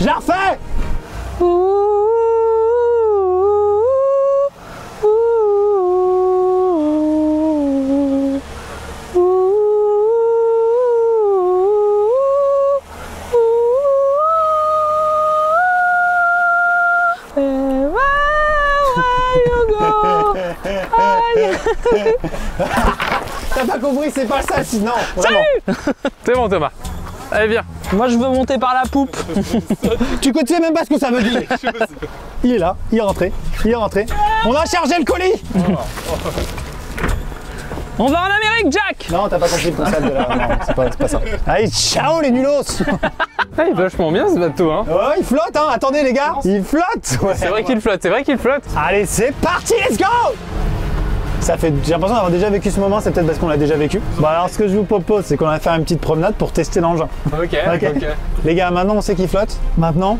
Je l'ai refait T'as pas compris, c'est pas ça sinon. Salut C'est bon Thomas. Allez viens. Moi je veux monter par la poupe. tu ne sais même pas ce que ça veut dire. Il est là, il est rentré, il est rentré. On a chargé le colis. On va en Amérique, Jack Non, t'as pas compris le concept de la... Non, c'est pas, pas, ça. Allez, ciao les nulos ah, Il est vachement bien ce bateau, hein Oh, il flotte, hein Attendez les gars, il flotte C'est vrai qu'il flotte, c'est vrai qu'il flotte Allez, c'est parti, let's go ça fait, j'ai l'impression d'avoir déjà vécu ce moment, c'est peut-être parce qu'on l'a déjà vécu. Bon alors ce que je vous propose, c'est qu'on va faire une petite promenade pour tester l'engin. Ok, Ok. ok. Les gars, maintenant on sait qu'il flotte. Maintenant,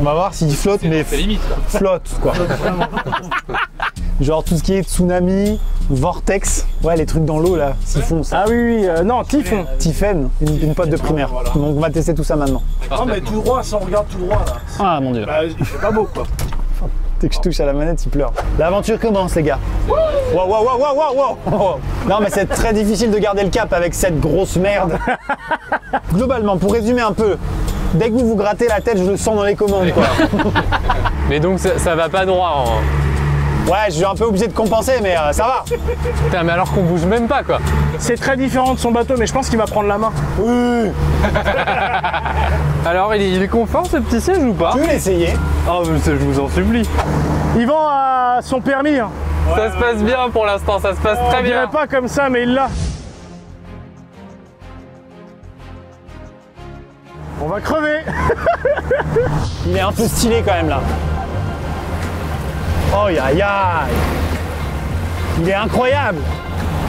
on va voir s'il flotte, mais limite là. flotte quoi. Genre tout ce qui est tsunami, vortex, ouais les trucs dans l'eau là, siphon ça. Ah oui, oui, euh, non, Typhon. Tiffen, une, une pote de primaire. Donc on va tester tout ça maintenant. Non, mais tout droit, si on regarde tout droit là. Ah mon dieu. Bah, il fait pas beau quoi. Dès que je touche à la manette, il pleure. L'aventure commence les gars. Wow, wow, wow, wow, wow, wow. Non mais c'est très difficile de garder le cap avec cette grosse merde. Globalement, pour résumer un peu, dès que vous vous grattez la tête, je le sens dans les commandes quoi. Mais donc ça, ça va pas droit. hein. Ouais, je suis un peu obligé de compenser, mais euh, ça va. Putain, mais alors qu'on bouge même pas quoi. C'est très différent de son bateau, mais je pense qu'il va prendre la main. Oui, Alors il est, il est confort ce petit siège ou pas tu veux l'essayer Oh mais je vous en supplie. Il vend à son permis. hein. Ça se passe bien pour l'instant, ça se passe On très bien. pas comme ça, mais il l'a. On va crever. Il est un peu stylé quand même là. Oh aïe aïe. Il est incroyable.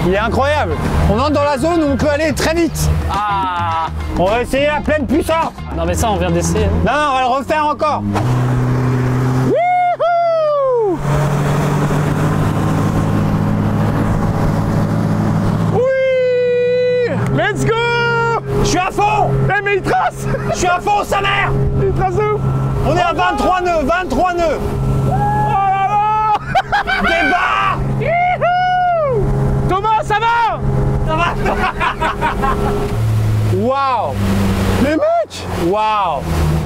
Il est incroyable. On entre dans la zone où on peut aller très vite. Ah. On va essayer la pleine puissance. Non mais ça, on vient d'essayer. Non, non, on va le refaire encore. Wouhou Oui. Let's go. Je suis à fond. Eh mais il trace. Je suis à fond, sa mère Il trace où On est à 23 nœuds 23 nœuds Débat Youhou Thomas, ça va Waouh Les mecs Waouh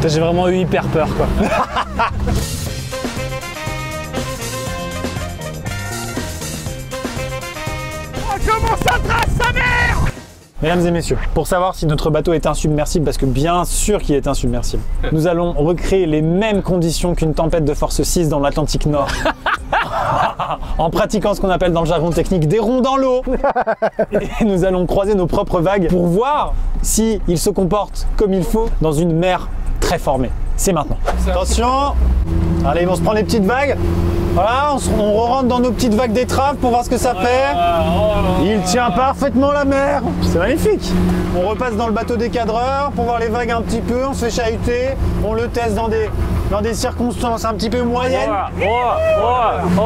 J'ai vraiment eu hyper peur quoi. Comment ça trace sa mère Mesdames et messieurs, pour savoir si notre bateau est insubmersible, parce que bien sûr qu'il est insubmersible, nous allons recréer les mêmes conditions qu'une tempête de force 6 dans l'Atlantique Nord. en pratiquant ce qu'on appelle dans le jargon technique des ronds dans l'eau. Et nous allons croiser nos propres vagues pour voir si ils se comportent comme il faut dans une mer très formée. C'est maintenant. Attention Allez, vont se prendre les petites vagues. Voilà, on, on rentre dans nos petites vagues d'étrave pour voir ce que ça fait. Il tient parfaitement la mer. C'est magnifique. On repasse dans le bateau des cadreurs pour voir les vagues un petit peu. On se fait chahuter. On le teste dans des, dans des circonstances un petit peu moyennes. Oh, oh, oh,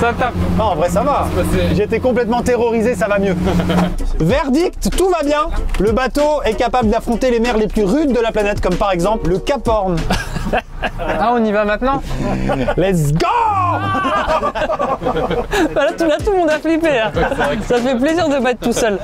ça tape. Non, en vrai, ça va. J'étais complètement terrorisé, ça va mieux. Verdict, tout va bien. Le bateau est capable d'affronter les mers les plus rudes de la planète, comme par exemple le Cap Horn. Ah, on y va maintenant Let's go Bah, là, tout, là, tout le monde a flippé. hein. Ça fait plaisir de pas être tout seul.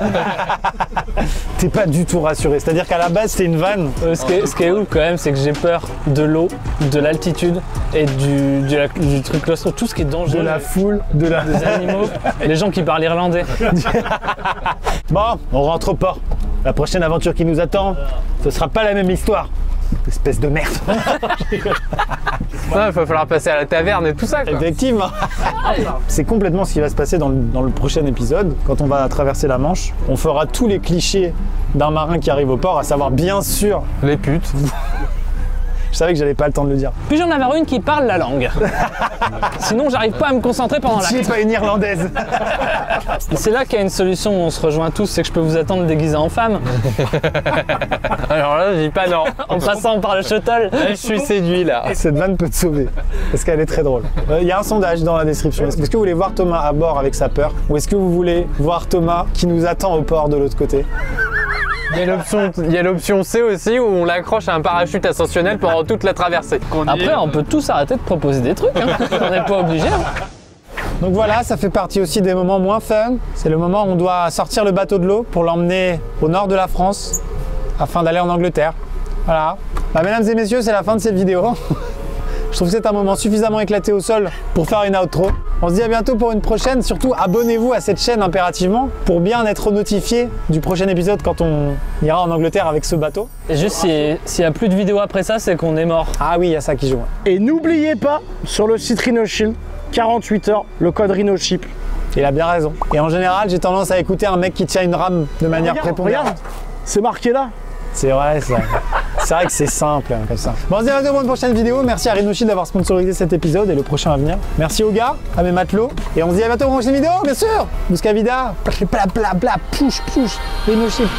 T'es pas du tout rassuré. C'est-à-dire qu'à la base, c'était une vanne. Euh, ce, qui est, ce qui est ouf quand même, c'est que j'ai peur de l'eau, de l'altitude et du, du, du truc claustro, tout ce qui est De dangereux. la foule, de la... Les animaux, les gens qui parlent irlandais. Bon, on rentre au port. La prochaine aventure qui nous attend, ce sera pas la même histoire. Espèce de merde. Ah, Il va falloir passer à la taverne et tout ça quoi. Effectivement. C'est complètement ce qui va se passer dans le, dans le prochain épisode. Quand on va traverser la Manche, on fera tous les clichés d'un marin qui arrive au port, à savoir bien sûr. Les putes. Je savais que j'avais pas le temps de le dire. Puis j'en avais une qui parle la langue. Sinon, j'arrive pas à me concentrer pendant Tu la. es pas une irlandaise. C'est là qu'il y a une solution où on se rejoint tous, c'est que je peux vous attendre déguisé en femme, Alors là, je dis pas non. en passant par le shuttle. Je suis séduit là. Cette vanne peut te sauver. Parce qu'elle est très drôle. Euh, Il y a un sondage dans la description. Est-ce que vous voulez voir Thomas à bord avec sa peur Ou est-ce que vous voulez voir Thomas qui nous attend au port de l'autre côté? Il y a l'option- C aussi où on l'accroche à un parachute ascensionnel pendant toute la traversée. Après, on peut tous arrêter de proposer des trucs. hein. On n'est pas obligé. hein. Donc voilà, ça fait partie aussi des moments moins fun. C'est le moment où on doit sortir le bateau de l'eau pour l'emmener au nord de la France afin d'aller en Angleterre. Voilà. Bah, mesdames et messieurs, c'est la fin de cette vidéo. Je trouve que c'est un moment suffisamment éclaté au sol pour faire une outro. On se dit à bientôt pour une prochaine. Surtout, abonnez-vous à cette chaîne impérativement pour bien être notifié du prochain épisode quand on ira en Angleterre avec ce bateau. Et juste, si- s'il y a plus de vidéos après ça, c'est qu'on est mort. Ah oui, il y a ça qui joue. Et n'oubliez pas, sur le site RhinoShield, 48 heures, le code RhinoChip. Il a bien raison. Et en général, j'ai tendance à écouter un mec qui tient une rame de manière prépondérante. regarde, c'est marqué là. C'est vrai, c'est vrai. C'est vrai que c'est simple hein, comme ça. Bon, on se dit à bientôt pour une prochaine vidéo. Merci à Rhinoshield d'avoir sponsorisé cet épisode et le prochain à venir. Merci aux gars, à mes matelots. Et on se dit à bientôt pour une prochaine vidéo, bien sûr. Busca vida, bla bla bla, push push, Rhinoshield.